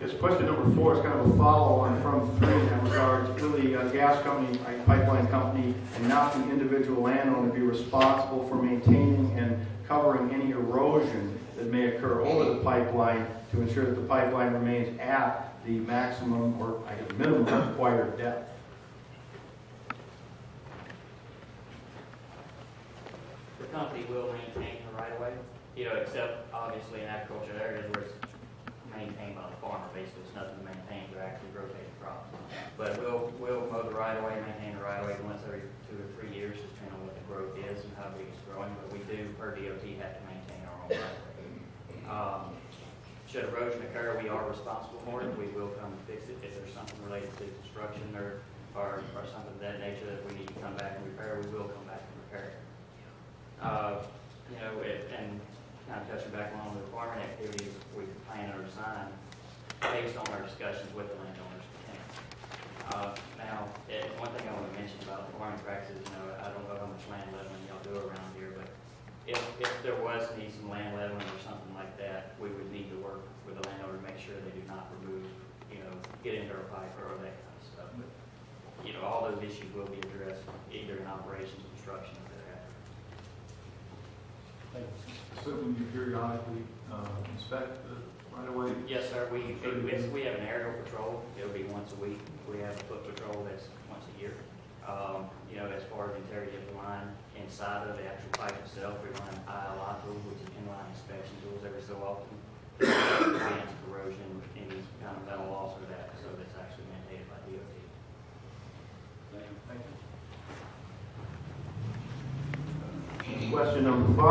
Yes, question number four is kind of a follow-on from three in that regard. Will the uh, gas company, uh, pipeline company, and not the individual landowner be responsible for maintaining and covering any erosion that may occur over the pipeline to ensure that the pipeline remains at the maximum or, I guess, minimum required depth? The company will maintain the right of way, you know, except obviously in agricultural areas where it's maintained by the farmer, basically, it's nothing to maintain, they're actually rotating crops. But we'll, we'll mow the right of way once every two or three years, depending on what the growth is and how big it's growing, but we do, per DOT, have to maintain our own right. Um, should erosion occur, we are responsible for it, we will come and fix it if there's something related to construction or, or, or something of that nature that we need to come back and repair, we will come back and repair it. Uh, you know, it, and kind of touching back on the farming activities, we plan or design based on our discussions with the landowners. Uh, now, eh, one thing I want to mention about the farming practices, you know, I don't know how much land leveling y'all do around here, but if, if there was to need some land leveling or something like that, we would need to work with the landowner to make sure they do not remove, you know, get into our pipe or that kind of stuff. But, you know, all those issues will be addressed either in operations, or construction, or thereafter. So when you periodically uh, inspect the right away? Yes, sir, we, we- we have an aerial patrol, it'll be once a week. We have a foot patrol that's once a year. Um, you know, as far as the integrity of the line, inside of the actual pipe itself, we run an ILI tools every so often. Prevents corrosion, any kind of metal loss or that, so that's actually mandated by DOT. Thank you. Question number five.